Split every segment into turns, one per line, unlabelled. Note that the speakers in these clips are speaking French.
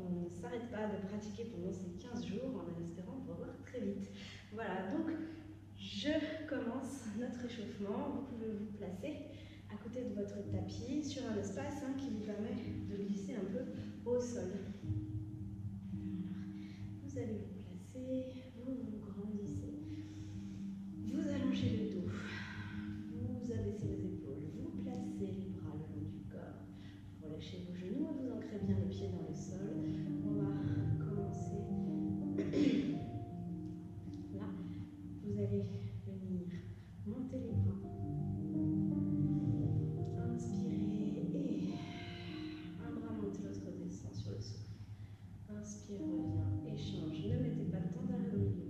qu'on ne s'arrête pas de pratiquer pendant ces 15 jours en espérant pouvoir très vite. Voilà, donc je commence notre échauffement. Vous pouvez vous placer à côté de votre tapis sur un espace hein, qui vous permet de glisser un peu au sol. Vous allez vous placer, vous vous grandissez, vous allongez le dos. inspire, reviens, échange. Ne mettez pas de temps d'arrêt au milieu.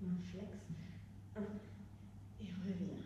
main flex, 1, et reviens.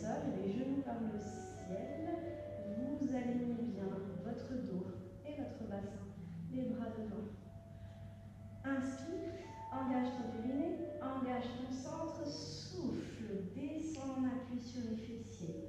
sol, les genoux par le ciel. Vous alignez bien votre dos et votre bassin, les bras devant. Inspire, engage ton périnée, engage ton centre, souffle, descends, appuie sur les fessiers.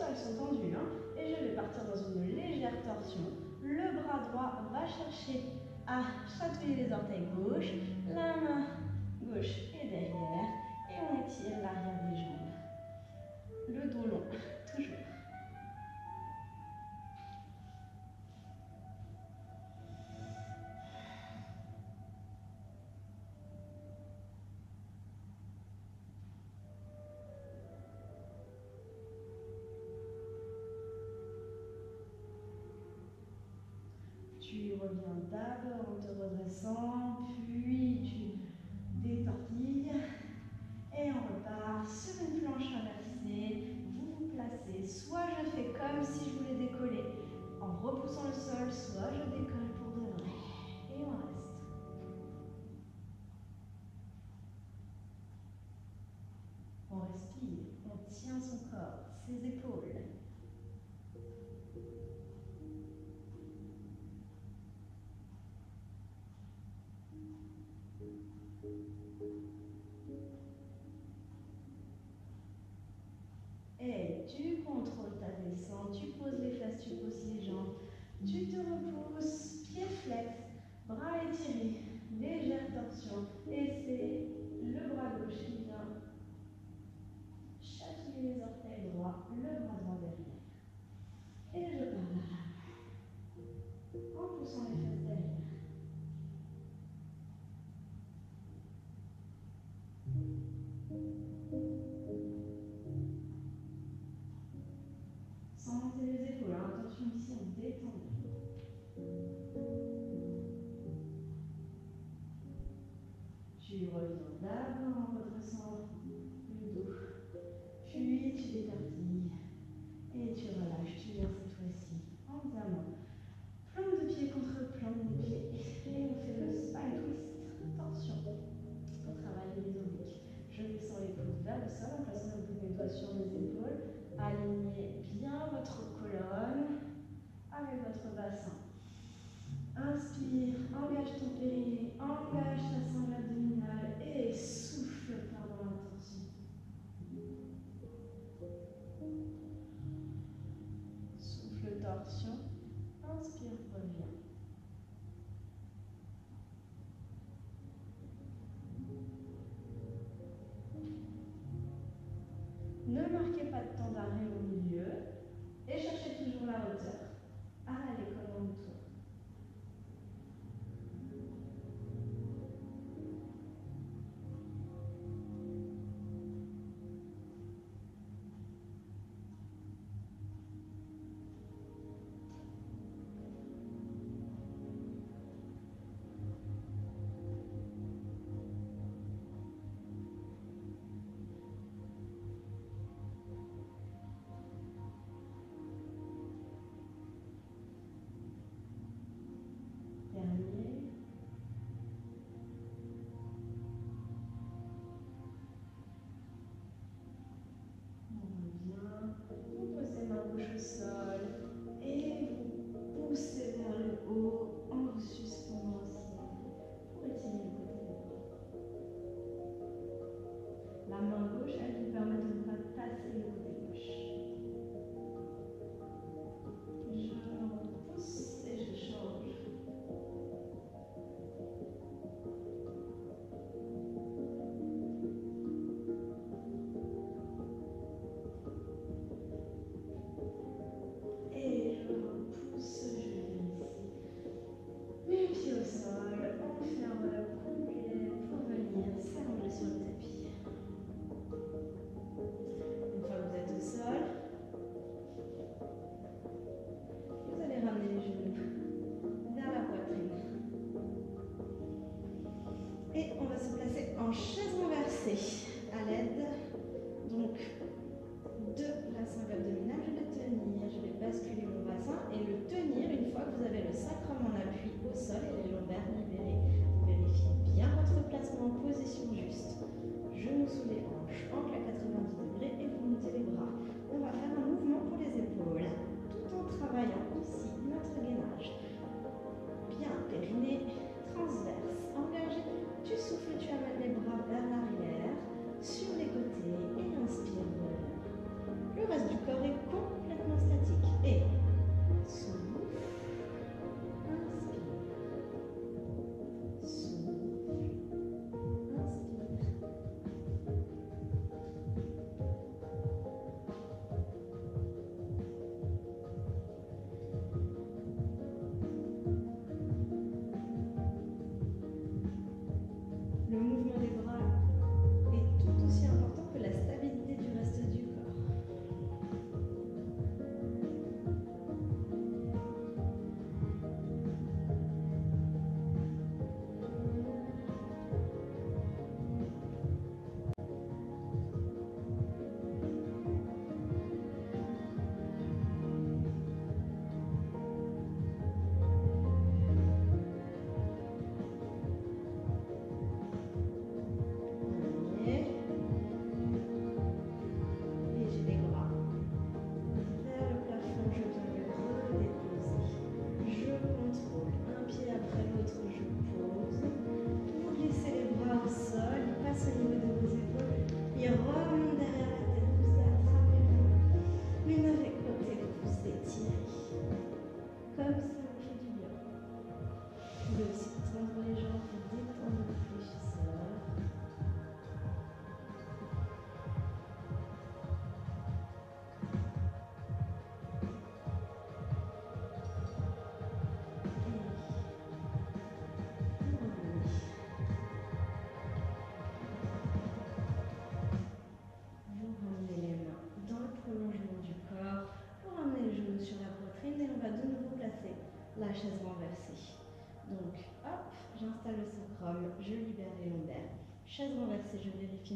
Elles sont tendues hein, et je vais partir dans une légère torsion. Le bras droit va chercher à chatouiller les orteils gauche, la main gauche est derrière et on étire l'arrière des jambes. puis reviens d'abord en te redressant, tu contrôles ta descente, tu poses les fesses, tu poses les jambes, tu te repousses, pieds flex, bras étirés, légère torsion, et c'est le bras gauche absorption, inspire, reviens.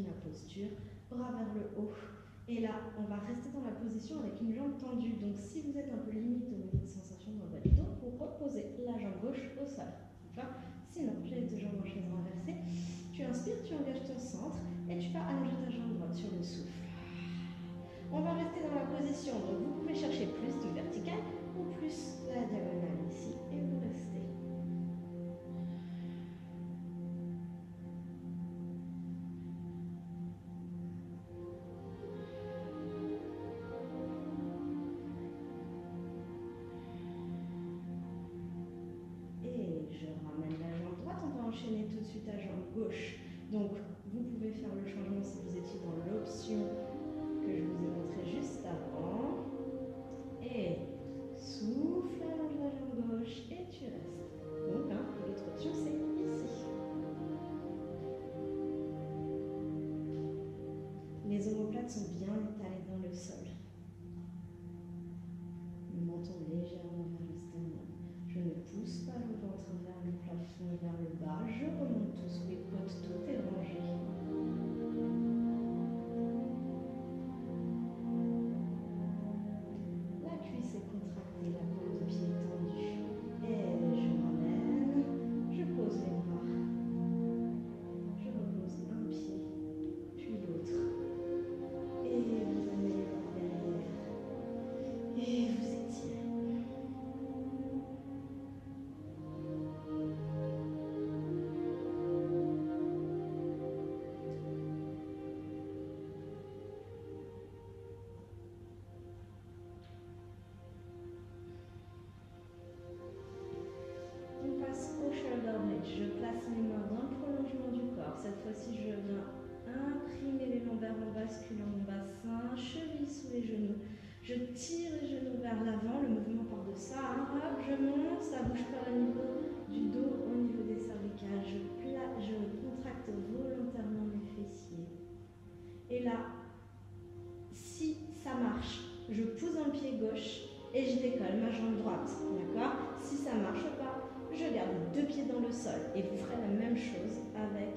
la posture, bras vers le haut. Et là, on va rester dans la position avec une jambe tendue. Donc si vous êtes un peu limite au niveau des sensations dans votre dos, vous reposez la jambe gauche au sol. Sinon, tu les deux jambes en chaise renversée. Tu inspires, tu engages ton centre et tu vas allonger ta jambe droite sur le souffle. On va rester dans la position, donc vous pouvez chercher plus de vertical ou plus la diagonale ici. Je tire les genoux vers l'avant, le mouvement part de ça. Hein, hop, je monte, ça bouge pas au niveau du dos, au niveau des cervicales. Je, je contracte volontairement mes fessiers. Et là, si ça marche, je pousse un pied gauche et je décolle ma jambe droite. D'accord? Si ça marche pas, je garde deux pieds dans le sol. Et vous ferez la même chose avec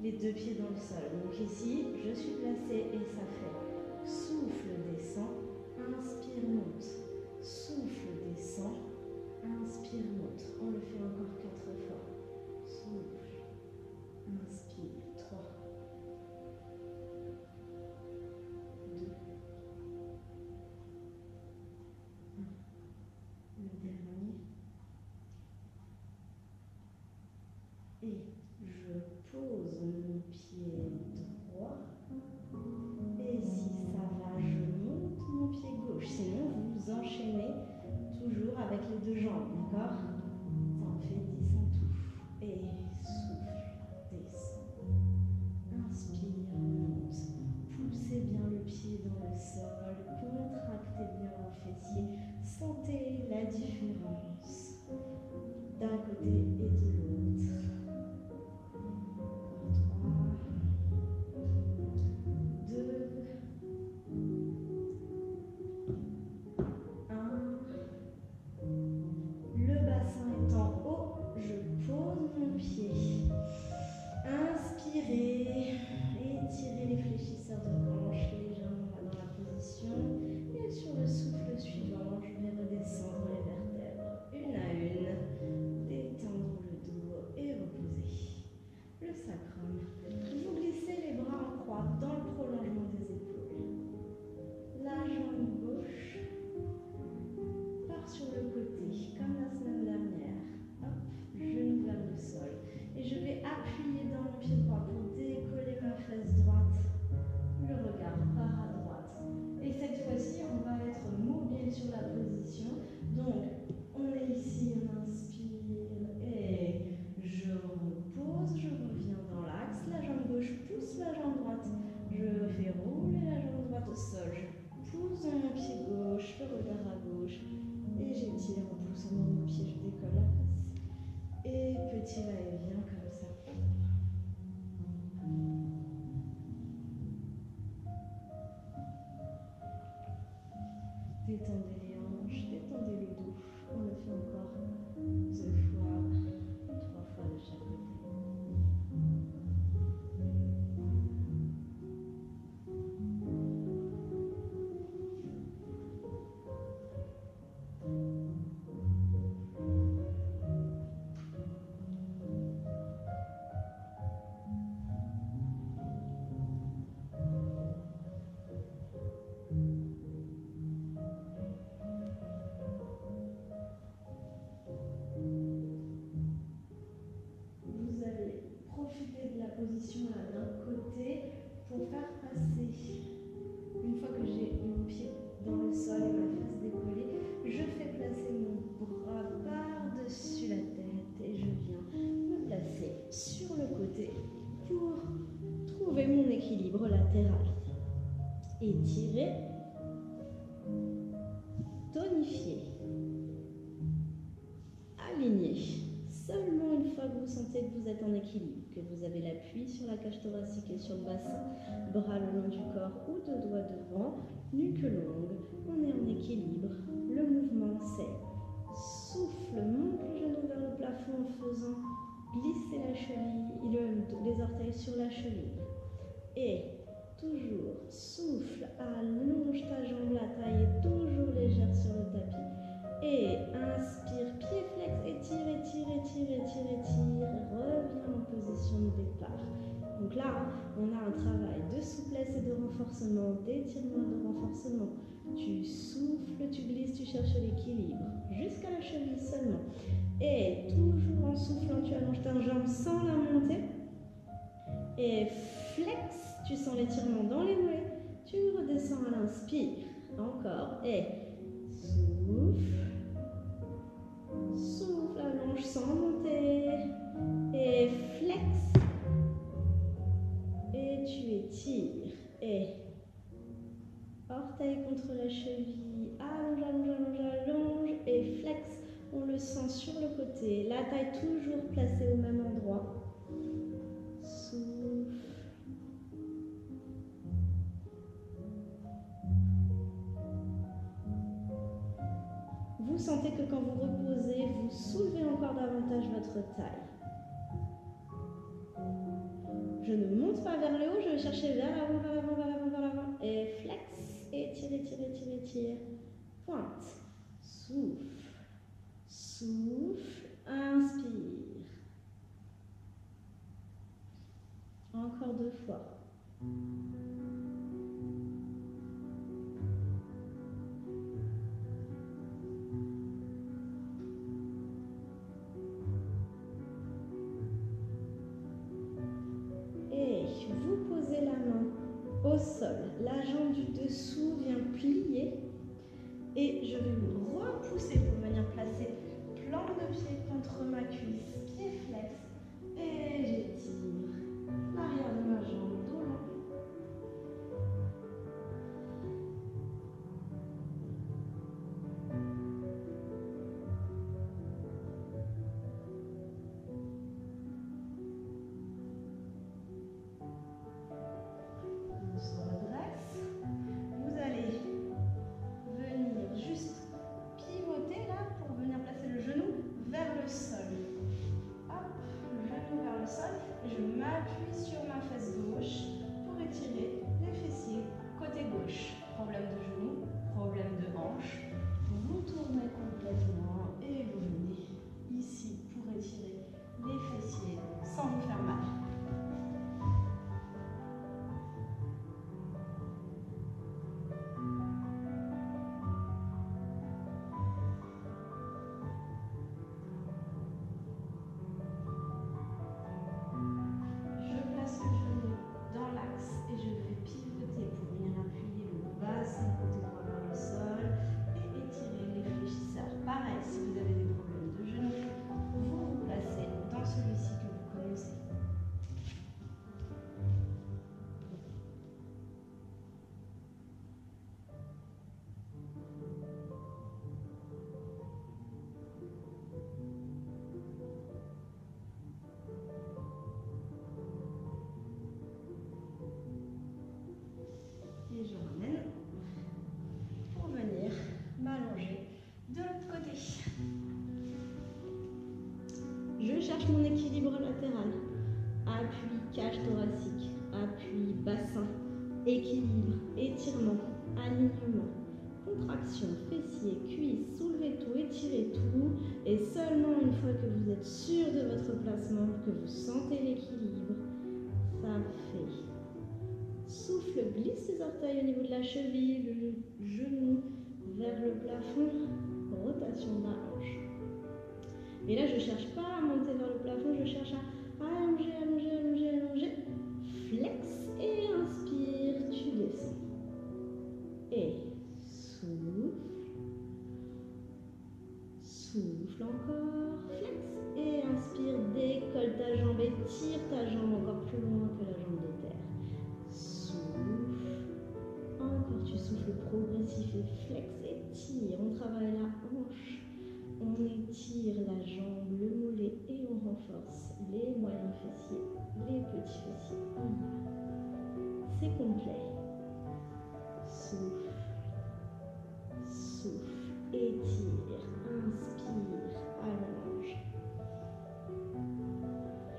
les deux pieds dans le sol. Donc ici, je suis placée et ça fait souffle, descend Inspire, monte. Souffle, descend. Inspire, monte. On le fait encore quatre fois. Souffle. Inspire. diferença Seulement une fois que vous sentez que vous êtes en équilibre, que vous avez l'appui sur la cage thoracique et sur le bassin, bras le long du corps ou deux doigts devant, nuque longue, on est en équilibre. Le mouvement c'est souffle, monte le genou vers le plafond en faisant glisser la cheville, les orteils sur la cheville. Et toujours souffle, allonge ta jambe, la taille est toujours légère sur le tapis. Et inspire, pied flex, étire, étire, étire, étire, étire. Reviens en position de départ. Donc là, on a un travail de souplesse et de renforcement, d'étirement et de renforcement. Tu souffles, tu glisses, tu cherches l'équilibre jusqu'à la cheville seulement. Et toujours en soufflant, tu allonges ta jambe sans la monter. Et flex, tu sens l'étirement dans les mollets. Tu redescends à l'inspire. Encore. Et souffle. Souffle, allonge sans monter. Et flex. Et tu étires. Et orteil contre la cheville. Allonge, allonge, allonge, allonge. Et flex. On le sent sur le côté. La taille toujours placée au même endroit. Sentez que quand vous reposez, vous soulevez encore davantage votre taille. Je ne monte pas vers le haut, je vais chercher vers l'avant, vers l'avant, vers l'avant, vers l'avant. Et flex, et tire, tire, tire, tire. Pointe. Souffle. Souffle, inspire. Encore deux fois. Contre ma équilibre, étirement, alignement, contraction, fessier, cuisse, soulevez tout, étirez tout. Et seulement une fois que vous êtes sûr de votre placement, que vous sentez l'équilibre, ça fait Souffle, glisse les orteils au niveau de la cheville, le genou vers le plafond, rotation de la hanche. Et là, je ne cherche pas à monter vers le plafond, je cherche à allonger, allonger, allonger, allonger. Flex et inspire, tu descends. Et souffle. Souffle encore. Flex. Et inspire, décolle ta jambe et tire ta jambe encore plus loin que la jambe de terre. Souffle. Encore, tu souffles progressif et flex et tire. On travaille la hanche. On étire la jambe, le mollet et on renforce les moyens fessiers, les petits fessiers assez complet. Souffle, souffle, étire, inspire, allonge.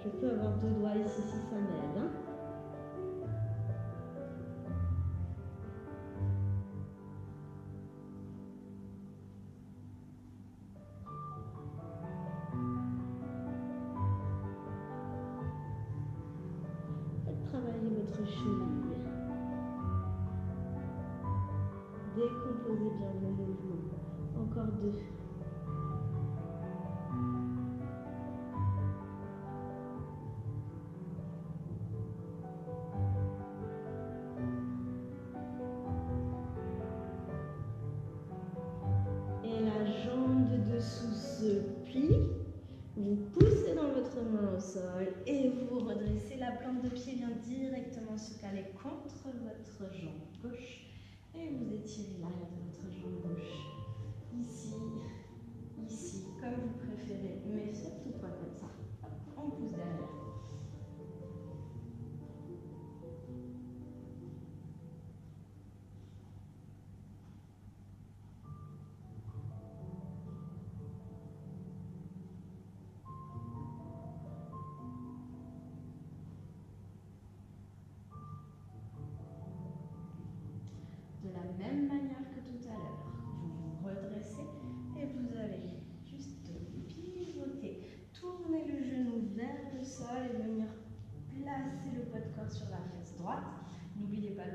Je peux avoir deux doigts ici si ça m'aide. Hein.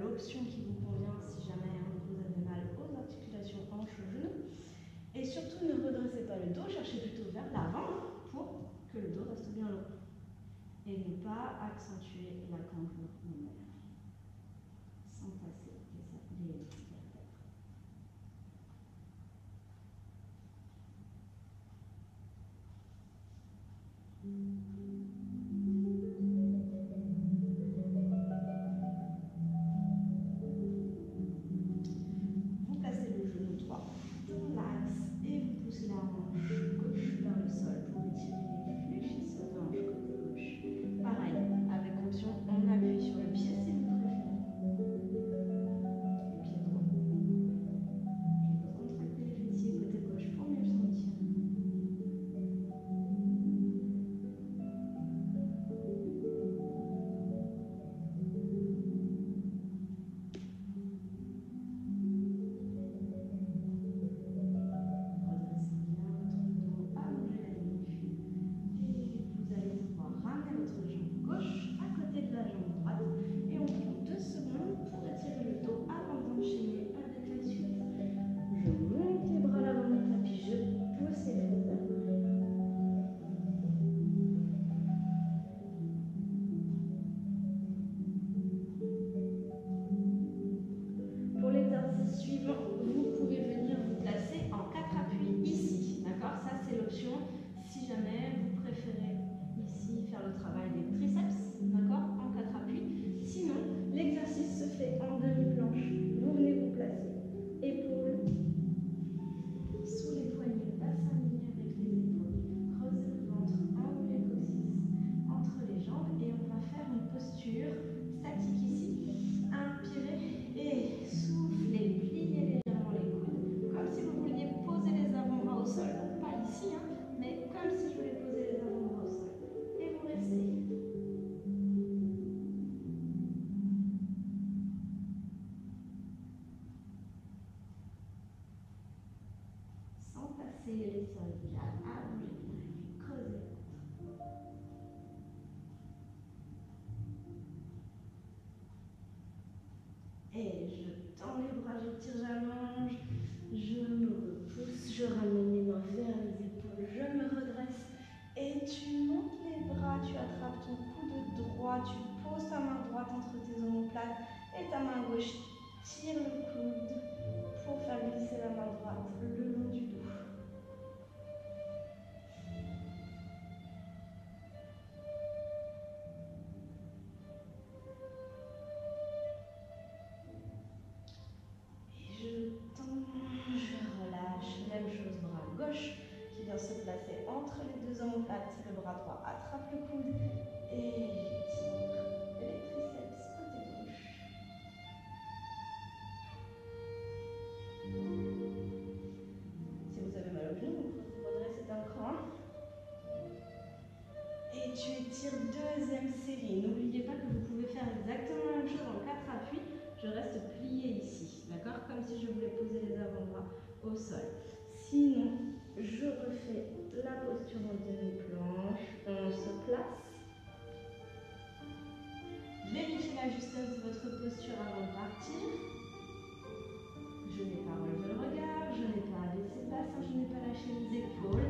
l'option qui vous convient si jamais vous avez mal aux articulations hanches genoux. Et surtout, ne redressez pas le dos, cherchez plutôt vers l'avant pour que le dos reste bien long et ne pas accentuer la cambrure tu étires deuxième série. N'oubliez pas que vous pouvez faire exactement la même chose en quatre appuis. Je reste plié ici, d'accord? Comme si je voulais poser les avant-bras au sol. Sinon, je refais la posture en demi-planche. On se place. Vérifiez la justesse de votre posture avant de partir. Je n'ai pas relevé le regard, je n'ai pas baissé le bassin, je n'ai pas lâché les épaules.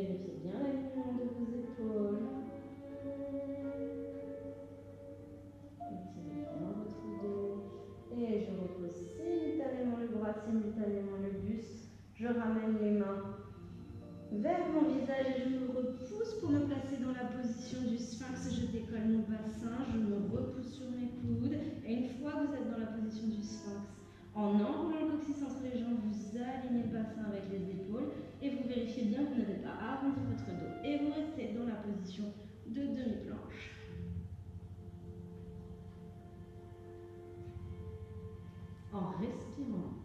Vérifiez bien votre dos. Et vous restez dans la position de demi-planche. En respirant.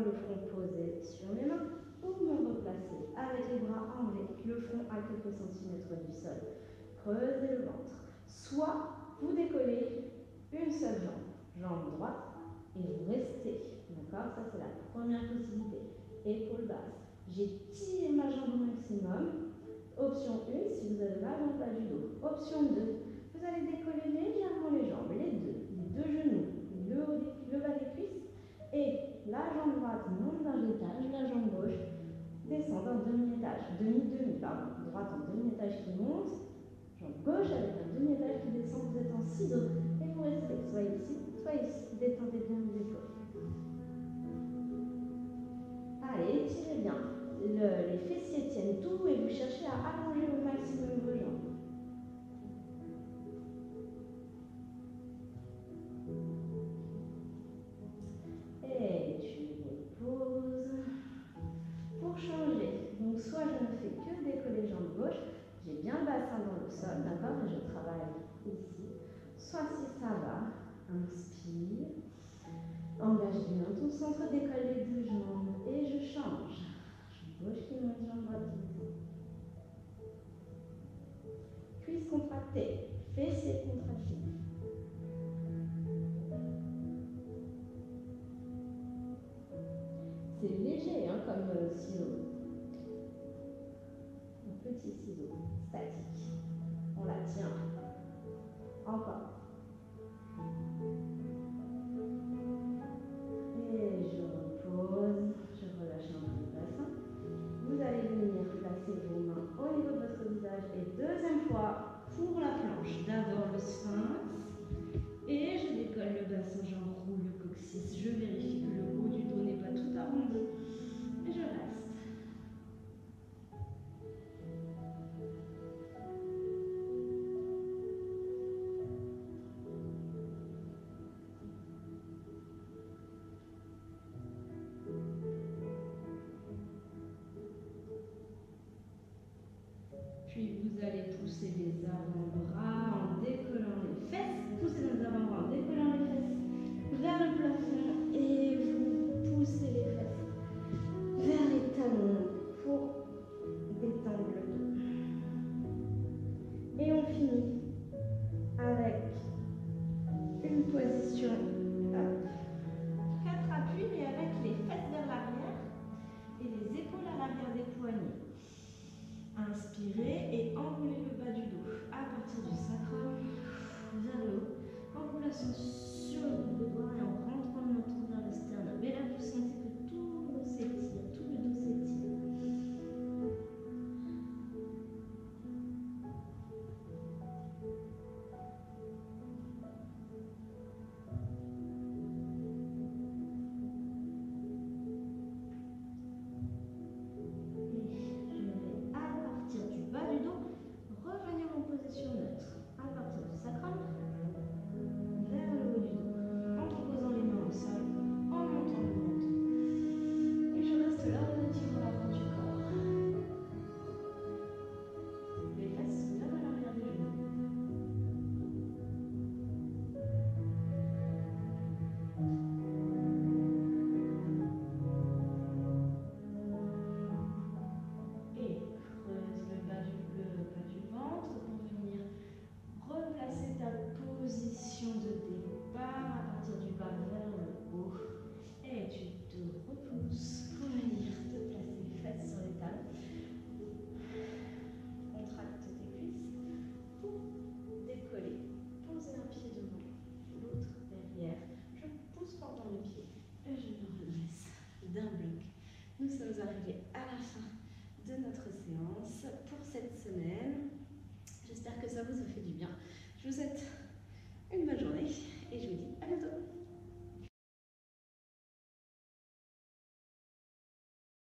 Le front posé sur mes mains ou me replacer avec les bras en V, le front à quelques centimètres du sol. Creusez le ventre. Soit vous décollez une seule jambe, jambe droite, et vous restez. D'accord? Ça, c'est la première possibilité. Épaule basse. J'étire ma jambe au maximum. Option 1, si vous avez mal au bas du dos. Option 2, vous allez décoller légèrement les jambes, les deux, les deux genoux, le, le bas des cuisses, et la jambe droite monte d'un étage, la jambe gauche descend d'un demi-étage, demi-demi, pardon, droite en demi-étage qui monte, jambe gauche avec un demi-étage qui descend, vous êtes en ciseaux, et vous restez, soit ici, soit ici, détendez bien les épaules. Allez, étirez bien, Le- les fessiers tiennent tout, et vous cherchez à allonger allez pousser